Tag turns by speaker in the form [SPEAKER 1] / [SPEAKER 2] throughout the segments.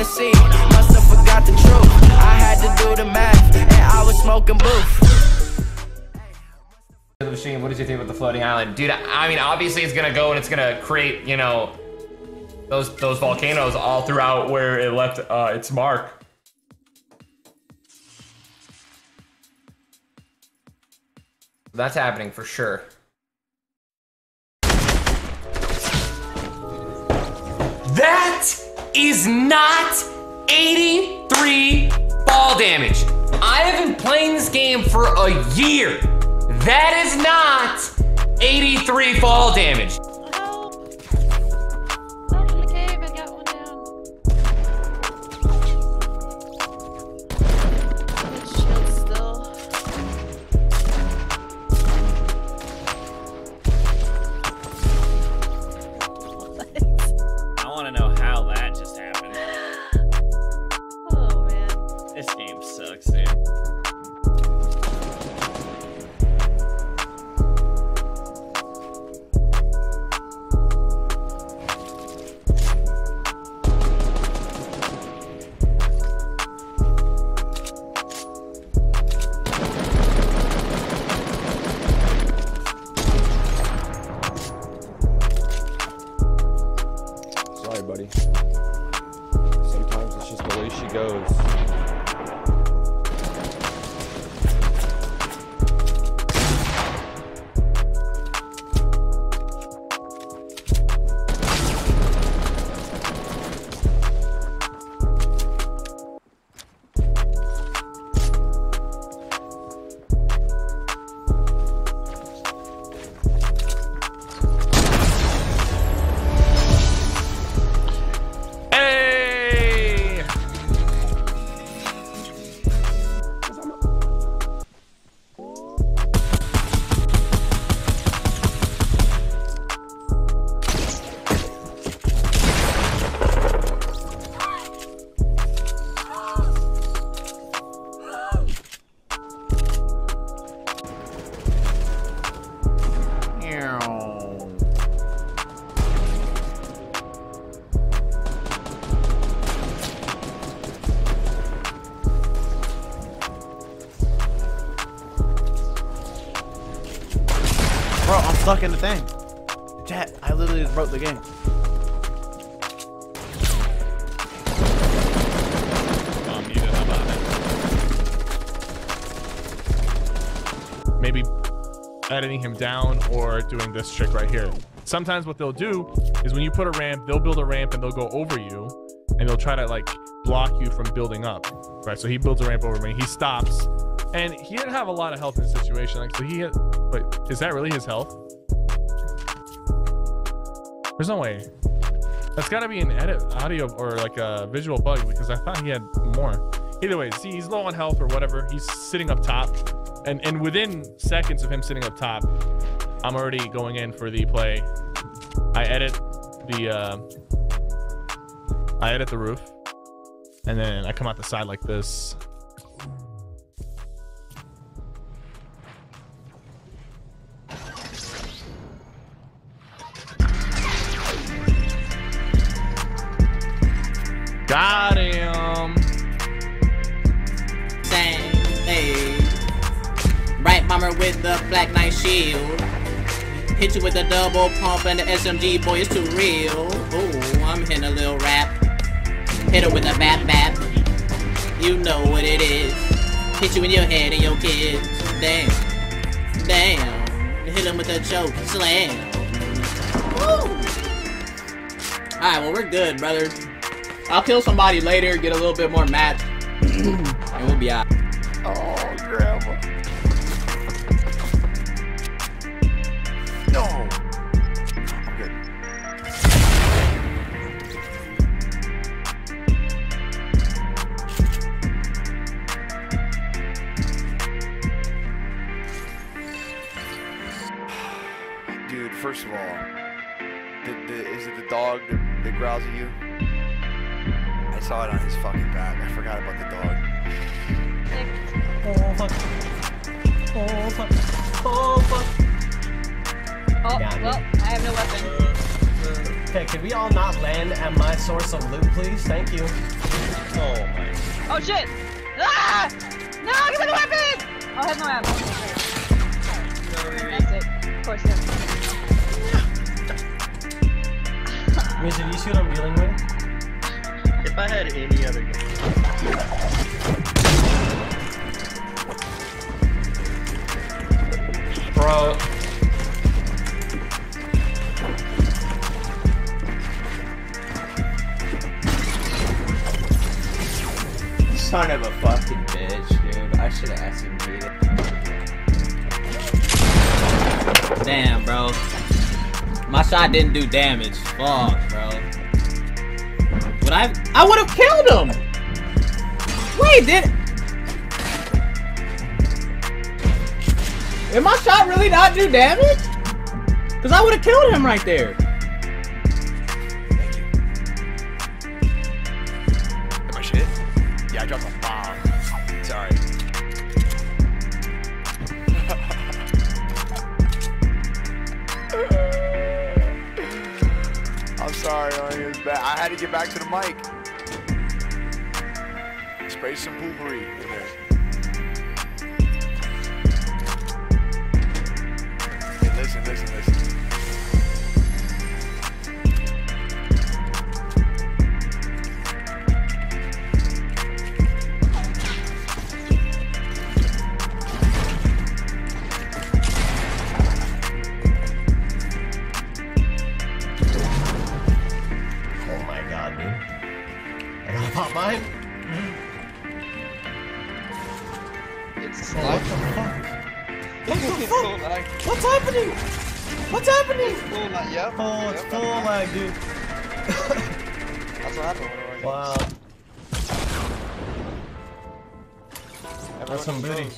[SPEAKER 1] Hennessy. Must have forgot the truth. I had to do the math, and I was smoking booth.
[SPEAKER 2] The machine. What did you think about the floating island, dude? I mean, obviously it's gonna go and it's gonna create, you know, those those volcanoes all throughout where it left uh, its mark. That's happening for sure. That is not 83 fall damage. I have been playing this game for a year. That is not 83 fall damage.
[SPEAKER 3] The
[SPEAKER 4] thing. Chat, I literally just broke the game.
[SPEAKER 5] Maybe editing him down or doing this trick right here. Sometimes what they'll do is when you put a ramp, they'll build a ramp and they'll go over you and they'll try to like block you from building up. Right. So he builds a ramp over me. He stops. And he didn't have a lot of health in the situation. Like so he had wait, is that really his health? There's no way. That's gotta be an edit audio or like a visual bug because I thought he had more. Either way, see he's low on health or whatever. He's sitting up top. And and within seconds of him sitting up top, I'm already going in for the play. I edit the uh I edit the roof. And then I come out the side like this. Got him.
[SPEAKER 6] Dang, hey. Right bomber with the Black Knight shield. Hit you with the double pump and the SMG, boy, it's too real. Ooh, I'm hitting a little rap. Hit her with a bap bap. You know what it is. Hit you in your head and your kids. Damn. Damn. Hit him with a choke. Slam. Woo. Alright, well, we're good, brothers. I'll kill somebody later, get a little bit more match, and we'll be out.
[SPEAKER 4] Oh, grandma. No. I'm. Dude, first of all, the, the, is it the dog that, that growls at you? I saw it on his fucking back. I forgot about the dog.
[SPEAKER 3] Oh fuck. Oh fuck. Oh fuck. Oh, well, I have no weapon.
[SPEAKER 7] Okay, could we all not land at my source of loot, please? Thank you.
[SPEAKER 8] Oh my.
[SPEAKER 3] Oh shit! Ah! No, give me the weapon! Oh, I have no ammo. Great. That's it. Of course, yeah.
[SPEAKER 7] Misha, do you see what I'm dealing with?
[SPEAKER 9] If I had any other game.
[SPEAKER 2] Bro,
[SPEAKER 9] Son of a fucking bitch, dude. I should have asked him to beat it.
[SPEAKER 6] Damn, bro. My shot didn't do damage. Fuck, bro. But I I would have killed him. Wait, did Did my shot really not do damage? Cause I would have killed him right there.
[SPEAKER 4] Am I shit? Yeah, I dropped a bomb. I had to get back to the mic. Spray some poopery in there.
[SPEAKER 7] Gotta mine.
[SPEAKER 3] It's oh,
[SPEAKER 7] What the fuck? What the fuck? What's happening? What's happening?
[SPEAKER 9] Yep.
[SPEAKER 7] Oh, it's full lag, dude.
[SPEAKER 9] That's what happened
[SPEAKER 7] Wow. That's some booty.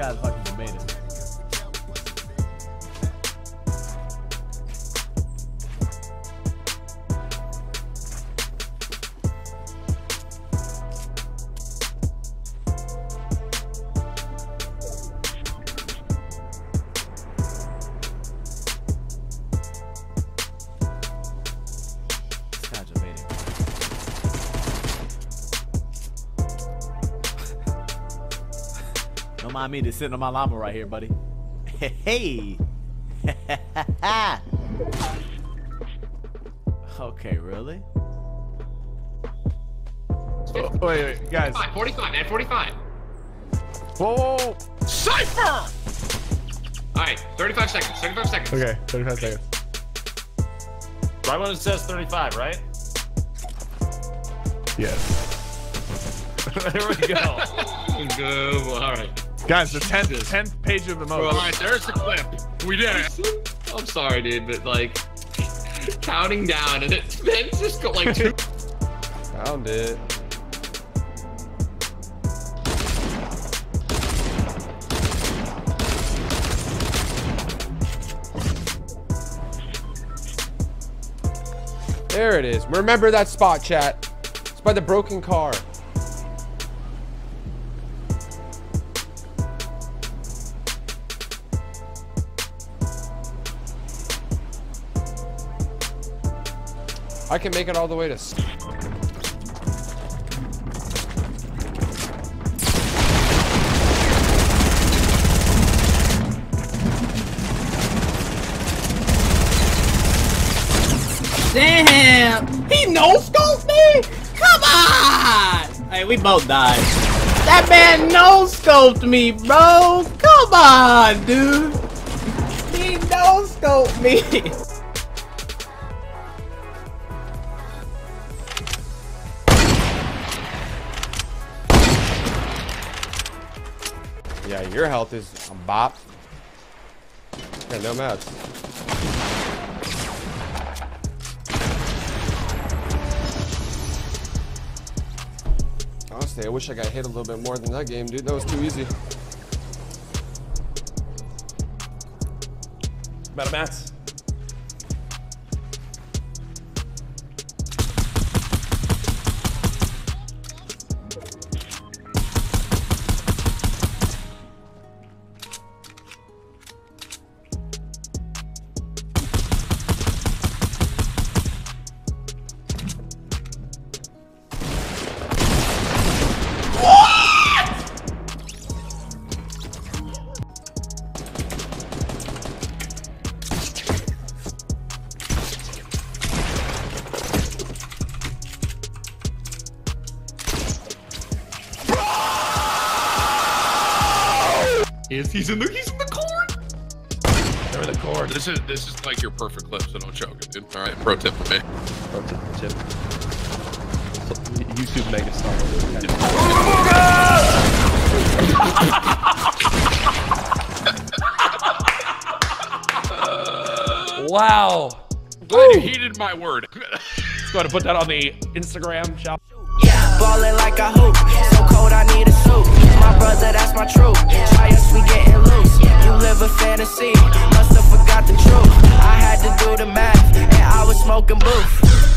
[SPEAKER 9] Guy's fucking debating. Don't mind me just sitting on my llama right here, buddy. Hey. okay, really?
[SPEAKER 5] Oh, wait, wait, guys.
[SPEAKER 2] 45, 45, man, 45.
[SPEAKER 5] Whoa, whoa, whoa.
[SPEAKER 2] Sypher! Alright, 35 seconds, 35 seconds.
[SPEAKER 5] Okay, 35 seconds.
[SPEAKER 8] Right when it says 35, right?
[SPEAKER 5] Yes.
[SPEAKER 8] there we go.
[SPEAKER 2] Good, well, alright.
[SPEAKER 5] Guys, the 10th, 10th page of the mode.
[SPEAKER 2] Alright, there's the clip. We did it. I'm sorry, dude, but like, counting down, and it then just go like two.
[SPEAKER 10] Found it. There it is. Remember that spot, chat. It's by the broken car. I can make it all the way to. s-
[SPEAKER 6] Damn! He no scoped me? Come on! Hey, we both died. That man no scoped me, bro. Come on, dude. He no scoped me.
[SPEAKER 10] Yeah, your health is a bop. Yeah, no mats. Honestly, I wish I got hit a little bit more than that game, dude. That was too easy.
[SPEAKER 11] Better mats.
[SPEAKER 12] Is he's in the he's in the cord.
[SPEAKER 11] They're in the cord.
[SPEAKER 12] This is this is like your perfect clip, so don't choke it, dude. All right, pro tip for me.
[SPEAKER 11] Pro tip. tip. YouTube megastar. wow.
[SPEAKER 12] Glad you heeded my word.
[SPEAKER 11] Let's go ahead and put that on the Instagram shop.
[SPEAKER 1] Yeah, Ballin' like a hoop, so cold I need a suit. My brother, that's my truth. Try us, we getting loose. You live a fantasy, must have forgot the truth. I had to do the math, and I was smoking booth.